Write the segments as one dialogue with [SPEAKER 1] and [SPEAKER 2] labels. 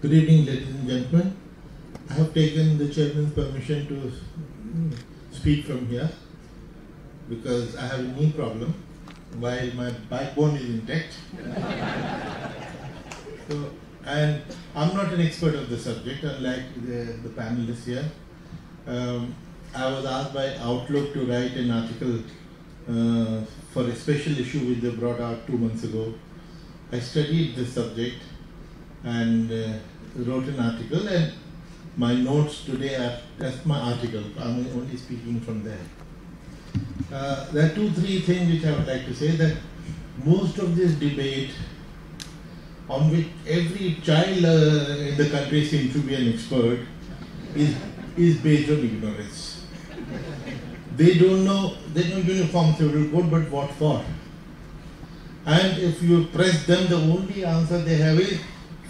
[SPEAKER 1] Good evening, ladies and gentlemen. I have taken the chairman's permission to mm, speak from here because I have a knee problem while my backbone is intact. so, and I'm not an expert of the subject, unlike the, the panelists here. Um, I was asked by Outlook to write an article uh, for a special issue which they brought out two months ago. I studied this subject and uh, wrote an article and my notes today are that's my article. I'm only speaking from there. Uh, there are two, three things which I would like to say that most of this debate on which every child uh, in the country seems to be an expert is, is based on ignorance. They don't know, they know uniform civil code, but what for? And if you press them, the only answer they have is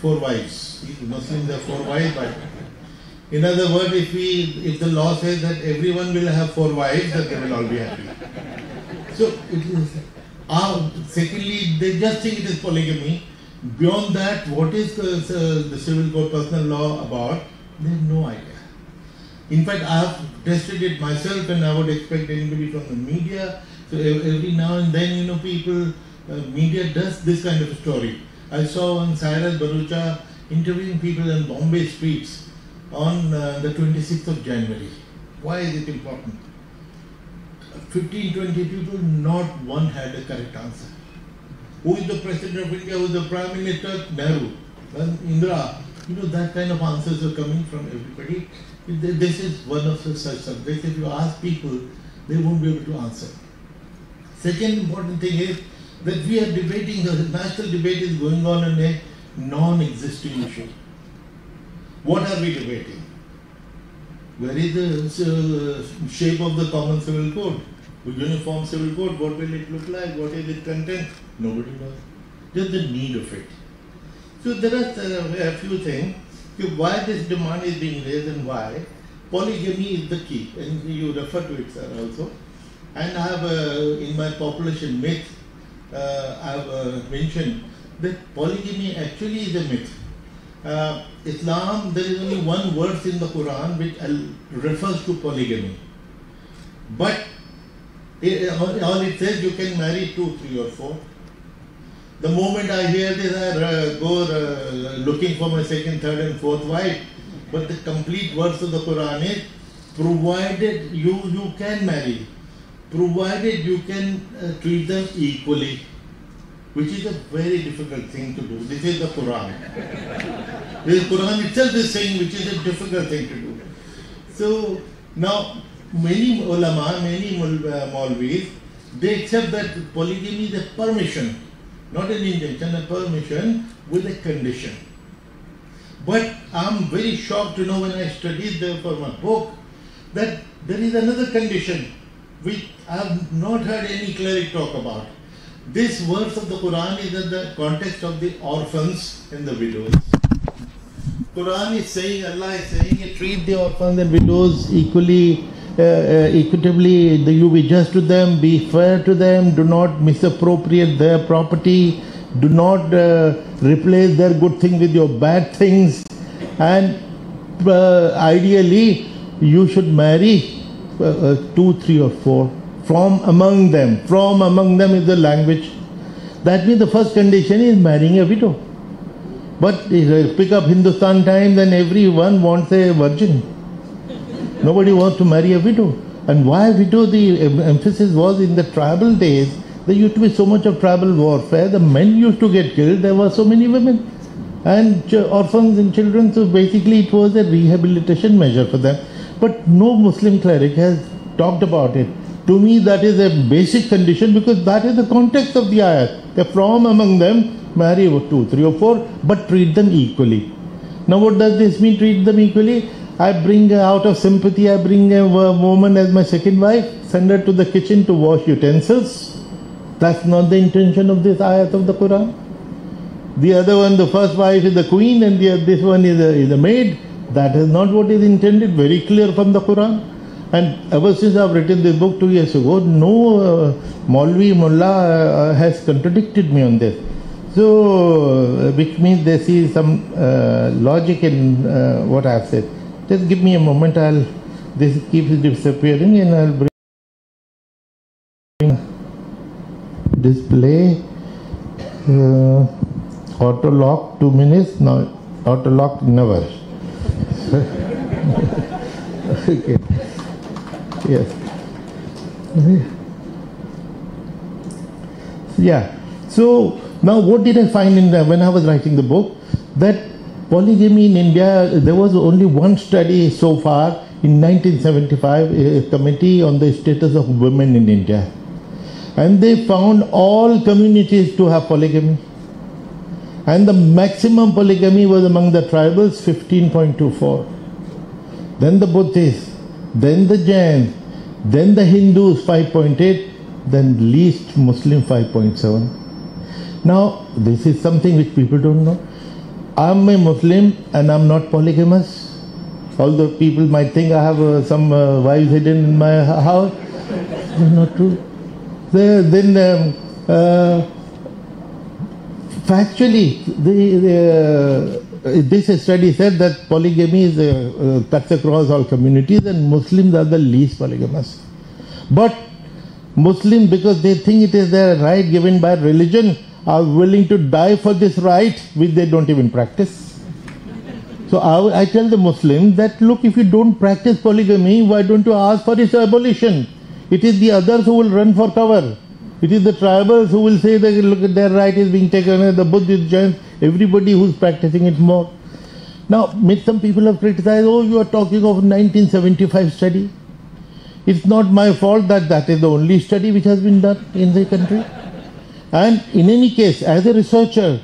[SPEAKER 1] four wives. Muslims have four wives, but in other words, if we, if the law says that everyone will have four wives, then they will all be happy. So it is. Uh, secondly, they just think it is polygamy. Beyond that, what is the, the civil code personal law about? They have no idea. In fact, I have tested it myself, and I would expect anybody from the media. So every now and then, you know, people, uh, media does this kind of story. I saw on Cyrus Broacha interviewing people in Bombay streets on uh, the 26th of January. Why is it important? 15, 20 people, not one had a correct answer. Who is the President of India? Who is the Prime Minister? Nehru. Then Indira. You know, that kind of answers are coming from everybody. This is one of the such subjects. If you ask people, they won't be able to answer. Second important thing is that we are debating, the national debate is going on on a non-existing issue. What are we debating? Where is the uh, shape of the common civil code? Uniform civil code, what will it look like? What is its content? Nobody knows. Just the need of it. So there are a few things. Why this demand is being raised and why? Polygamy is the key. And you refer to it, sir, also. And I have, uh, in my population myth, uh, I have uh, mentioned that polygamy actually is a myth. Uh, Islam, there is only one verse in the Quran which refers to polygamy. But it, all it says you can marry two, three, or four. The moment I hear this, I uh, go uh, looking for my second, third, and fourth wife. But the complete verse of the Quran is provided you, you can marry, provided you can uh, treat them equally, which is a very difficult thing to do. This is the Quran. the Quran itself is saying which is a difficult thing to do. So now many ulama, many Maulvis, they accept that polygamy is a permission, not an injunction, a permission with a condition. But I'm very shocked to know when I studied the, for my book that there is another condition I have not heard any cleric talk about. This verse of the Quran is in the context of the orphans and the widows. Quran is saying, Allah is saying, treat the orphans and widows equally uh, uh, equitably, you be just to them, be fair to them, do not misappropriate their property, do not uh, replace their good thing with your bad things, and uh, ideally, you should marry uh, two, three, or four from among them. From among them is the language. That means the first condition is marrying a widow. But if I pick up Hindustan Times, then everyone wants a virgin. Nobody wants to marry a widow. And why widow? The emphasis was in the tribal days, there used to be so much of tribal warfare. The men used to get killed. There were so many women and orphans and children. So basically, it was a rehabilitation measure for them. But no Muslim cleric has talked about it. To me, that is a basic condition because that is the context of the ayat. They're from among them, marry two, three, or four, but treat them equally. Now, what does this mean? Treat them equally. I bring out of sympathy, I bring a woman as my second wife, send her to the kitchen to wash utensils. That's not the intention of this ayat of the Quran. The other one, the first wife is the queen and the, this one is a, is a maid. That is not what is intended, very clear from the Quran. And ever since I've written this book two years ago, no uh, Maulvi Mullah uh, has contradicted me on this. So, uh, which means they see some uh, logic in uh, what I've said. Just give me a moment. I'll this keeps disappearing, and I'll bring display uh, auto lock two minutes now auto lock never okay. Yes. Yeah. So now what did i find in the, when i was writing the book? That polygamy in india there was only one study so far in 1975 a committee on the status of women in india. And they found all communities to have polygamy. And the maximum polygamy was among the tribals 15.24. Then the Buddhists, then the Jains, then the Hindus 5.8, then least Muslim 5.7. Now, this is something which people don't know. I'm a Muslim and I'm not polygamous. Although people might think I have uh, some uh, wives hidden in my house. It's not true then um, uh, factually, the, the, uh, this study said that polygamy is uh, cuts across all communities and Muslims are the least polygamous. But Muslims, because they think it is their right given by religion, are willing to die for this right which they don't even practice. So I, I tell the Muslims that look, if you don't practice polygamy, why don't you ask for its abolition? It is the others who will run for cover. It is the tribals who will say that look, at their right is being taken away, the Buddhist Jains, everybody who is practicing it more. Now, some people have criticized, oh, you are talking of 1975 study. It's not my fault that that is the only study which has been done in the country. And in any case, as a researcher,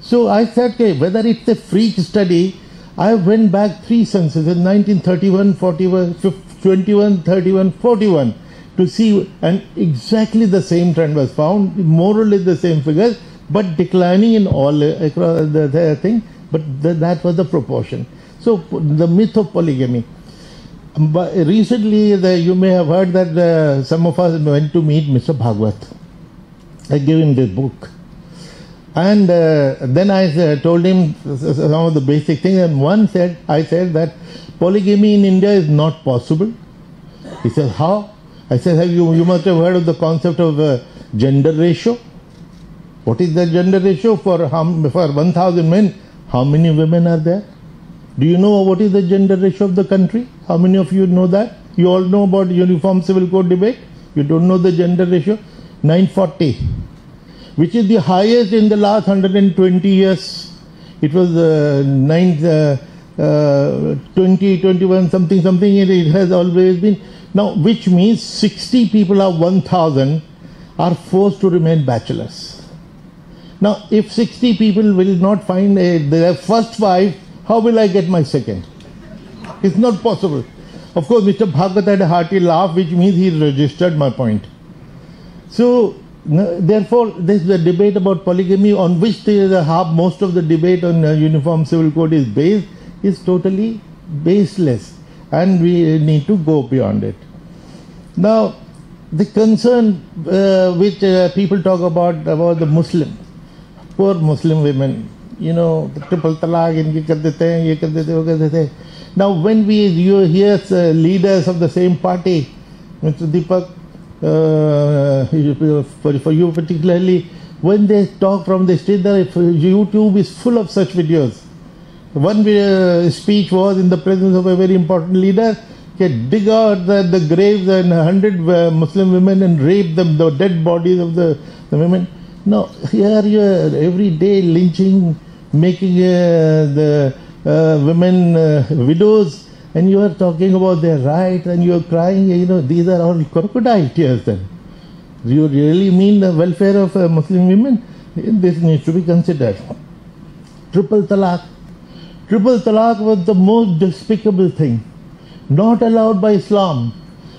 [SPEAKER 1] so I said, okay, whether it's a freak study, I went back three censuses, in 1931, 41, 21, 31, 41 to see and exactly the same trend was found, more or less the same figures, but declining in all uh, across the, the thing, but the, that was the proportion. So the myth of polygamy. But recently, the, you may have heard that uh, some of us went to meet Mr. Bhagwat. I gave him this book. And uh, then I uh, told him some of the basic things, and one said, I said that polygamy in India is not possible. He said, How? I said, have you, you must have heard of the concept of uh, gender ratio. What is the gender ratio for, how, for 1,000 men? How many women are there? Do you know what is the gender ratio of the country? How many of you know that? You all know about Uniform Civil Code debate? You don't know the gender ratio? 940, which is the highest in the last 120 years. It was uh, 9, uh, uh, 20, 21, something, something. It has always been. Now, which means 60 people out of 1000 are forced to remain bachelors. Now, if 60 people will not find a, their first wife, how will I get my second? It's not possible. Of course, Mr. Bhagwat had a hearty laugh, which means he registered my point. So, therefore, this the debate about polygamy, on which the, the half, most of the debate on uh, uniform civil code is based, is totally baseless and we need to go beyond it. Now, the concern uh, which uh, people talk about about the Muslim, poor Muslim women, you know, triple talaq, inki kar dete hain, ye kar dete, dete. Now, when we you hear uh, leaders of the same party, Mr. Deepak, uh, for, for you particularly, when they talk from the street, the YouTube is full of such videos one uh, speech was in the presence of a very important leader. He dig out the, the graves and hundred uh, Muslim women and rape them, the dead bodies of the, the women. Now, here you are every day lynching, making uh, the uh, women uh, widows, and you are talking about their rights and you are crying, you know, these are all crocodile tears then. Do you really mean the welfare of Muslim women? This needs to be considered. Triple talaq Triple talaq was the most despicable thing, not allowed by Islam.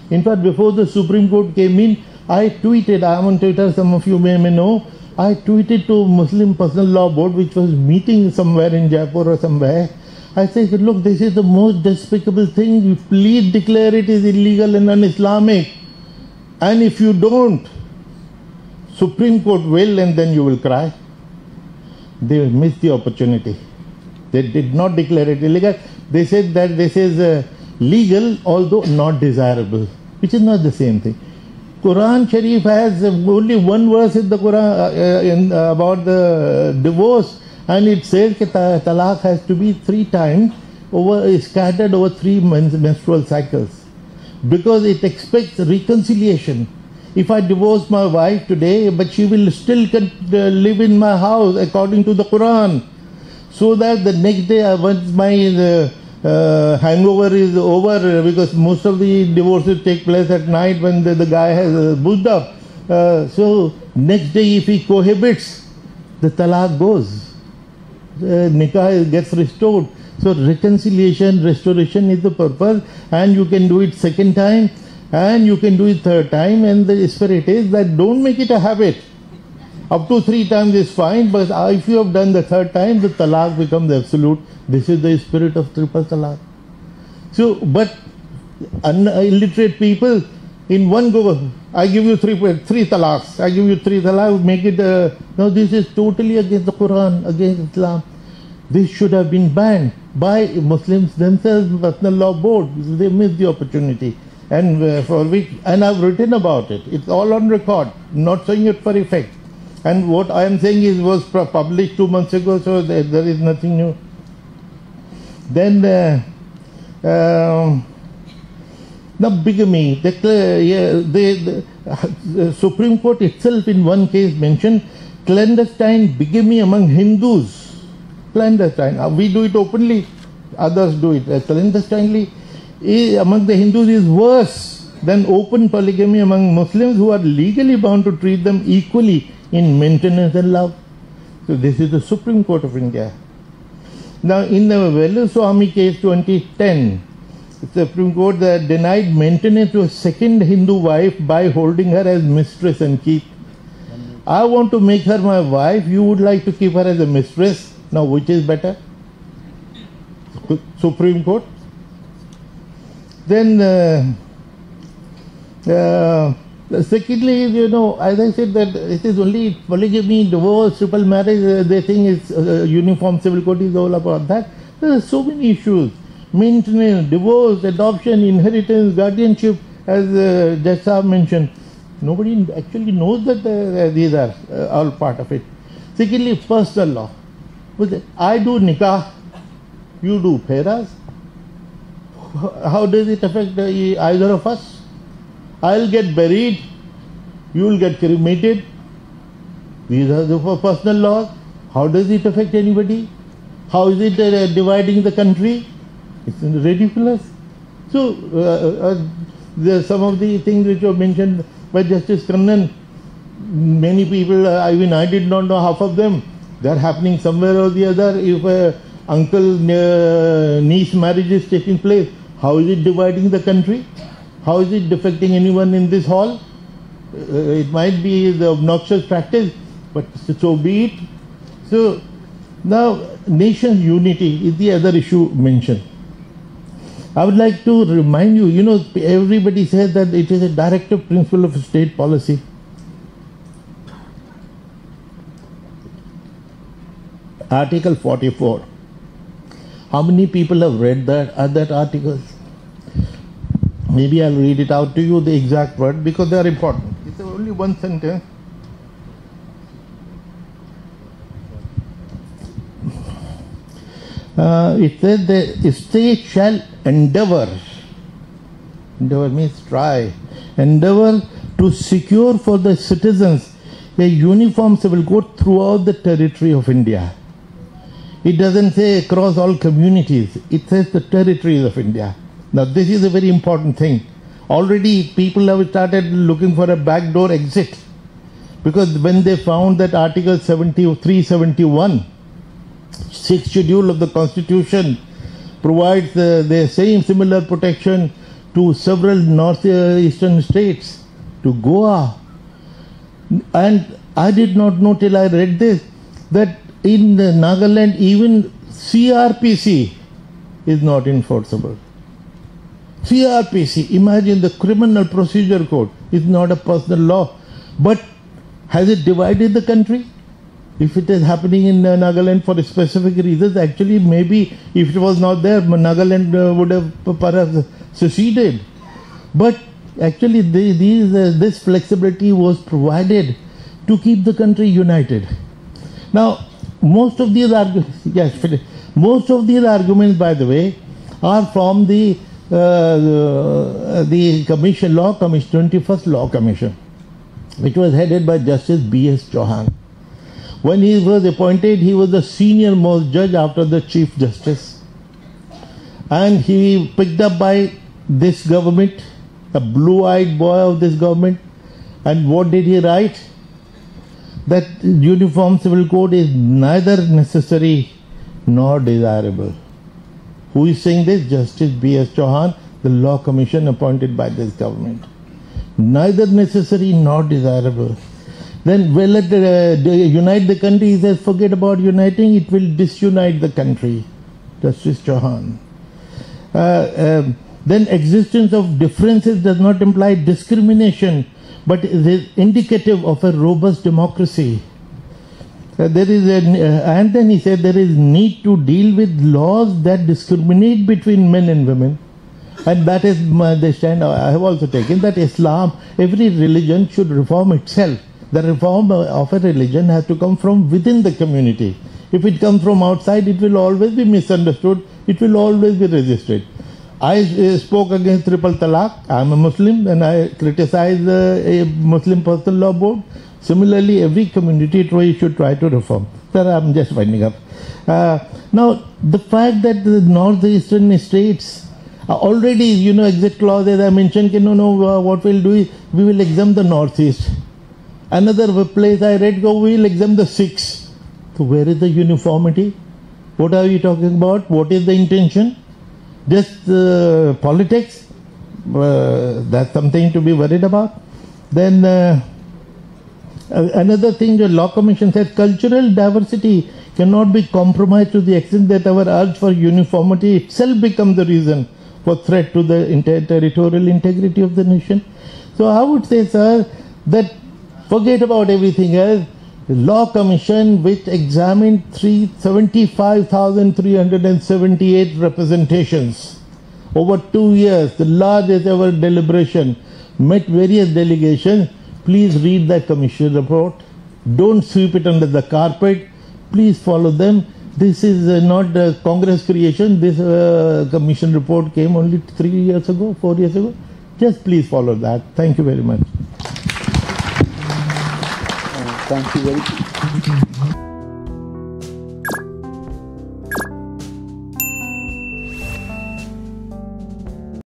[SPEAKER 1] In fact, before the Supreme Court came in, I tweeted, I am on Twitter, some of you may, may know, I tweeted to Muslim Personal Law Board, which was meeting somewhere in Jaipur or somewhere. I said, look, this is the most despicable thing. Please declare it is illegal and un-Islamic. And if you don't, Supreme Court will and then you will cry. they miss the opportunity. They did not declare it illegal. They said that this is uh, legal, although not desirable, which is not the same thing. Quran Sharif has only one verse in the Quran uh, in, uh, about the divorce, and it says that talaq has to be three times over scattered over three menstrual cycles, because it expects reconciliation. If I divorce my wife today, but she will still live in my house according to the Quran, so that the next day, uh, once my uh, uh, hangover is over, because most of the divorces take place at night when the, the guy has uh, boozed up. Uh, so next day, if he cohabits, the talaq goes. The nikah gets restored. So reconciliation, restoration is the purpose, and you can do it second time, and you can do it third time. And the spirit is that don't make it a habit. Up to three times is fine, but if you have done the third time, the talaq becomes absolute. This is the spirit of triple talaq. So, but illiterate people, in one go, I give you three three talaqs. I give you three talaqs. Make it. Uh, no, this is totally against the Quran, against Islam. This should have been banned by Muslims themselves, personal law board. They missed the opportunity, and uh, for which, and I've written about it. It's all on record. not saying it for effect. And what I am saying is was published two months ago, so there, there is nothing new. Then uh, uh, the bigamy, yeah, the, the Supreme Court itself in one case mentioned clandestine bigamy among Hindus. Clandestine. Uh, we do it openly, others do it uh, clandestinely. Among the Hindus is worse than open polygamy among Muslims who are legally bound to treat them equally in maintenance and love. So this is the Supreme Court of India. Now in the Velusamy case 2010, the Supreme Court denied maintenance to a second Hindu wife by holding her as mistress and keep. I want to make her my wife, you would like to keep her as a mistress. Now which is better? Supreme Court. Then uh, uh, Secondly, you know, as I said that it is only polygamy, divorce, triple marriage, uh, they think it's uh, uniform civil code is all about that. There are so many issues. Maintenance, divorce, adoption, inheritance, guardianship, as uh, mentioned. Nobody actually knows that uh, these are uh, all part of it. Secondly, personal law. I do nikah, you do pheras. How does it affect uh, either of us? I'll get buried, you'll get cremated. These are the personal laws. How does it affect anybody? How is it uh, dividing the country? It's ridiculous. So, uh, uh, there some of the things which were mentioned by Justice Kannan, many people, uh, mean, I did not know half of them. They are happening somewhere or the other. If a uncle uh, niece marriage is taking place, how is it dividing the country? How is it affecting anyone in this hall? Uh, it might be the obnoxious practice, but so be it. So now nation unity is the other issue mentioned. I would like to remind you, you know, everybody says that it is a directive principle of state policy. Article 44. How many people have read that, that article? Maybe I'll read it out to you, the exact word, because they are important. It's only one sentence. Uh, it says the state shall endeavor, endeavor means try, endeavor to secure for the citizens a uniform civil code throughout the territory of India. It doesn't say across all communities, it says the territories of India. Now, this is a very important thing. Already, people have started looking for a backdoor exit because when they found that Article 371, sixth schedule of the Constitution, provides uh, the same similar protection to several northeastern states, to Goa. And I did not know till I read this that in the Nagaland, even CRPC is not enforceable. CRPC, imagine the Criminal Procedure Code is not a personal law, but has it divided the country? If it is happening in uh, Nagaland for specific reasons, actually, maybe if it was not there, Nagaland uh, would have perhaps seceded. But actually, the, these, uh, this flexibility was provided to keep the country united. Now, most of these arguments, yes, most of these arguments, by the way, are from the uh, the commission, law commission, 21st law commission, which was headed by Justice B.S. Chauhan. When he was appointed, he was the senior most judge after the Chief Justice. And he picked up by this government, a blue-eyed boy of this government. And what did he write? That uniform civil code is neither necessary nor desirable. Who is saying this? Justice B.S. Chauhan, the law commission appointed by this government. Neither necessary nor desirable. Then, well, let uh, unite the country. He says, forget about uniting, it will disunite the country. Justice Chauhan. Uh, um, then, existence of differences does not imply discrimination, but is indicative of a robust democracy. Uh, there is a, uh, and then he said there is need to deal with laws that discriminate between men and women. And that is the stand I have also taken that Islam, every religion should reform itself. The reform of a religion has to come from within the community. If it comes from outside, it will always be misunderstood. It will always be resisted. I uh, spoke against triple talaq. I am a Muslim and I criticize a Muslim personal law board. Similarly, every community should try to reform. Sir, I'm just winding up. Uh, now, the fact that the northeastern states already, you know, exit clause, as I mentioned, you know, uh, what we'll do is we will exempt the northeast. Another place I read, go, we will exempt the six. So, where is the uniformity? What are you talking about? What is the intention? Just uh, politics? Uh, that's something to be worried about. Then, uh, another thing the law commission said cultural diversity cannot be compromised to the extent that our urge for uniformity itself becomes the reason for threat to the inter- territorial integrity of the nation. So I would say, sir, that forget about everything else. The law commission, which examined 75,378 representations over two years, the largest ever deliberation, met various delegations Please read the commission report. Don't sweep it under the carpet. Please follow them. This is uh, not a Congress creation. This uh, commission report came only three years ago, four years ago. Just please follow that. Thank you very much.
[SPEAKER 2] Uh, thank you very much.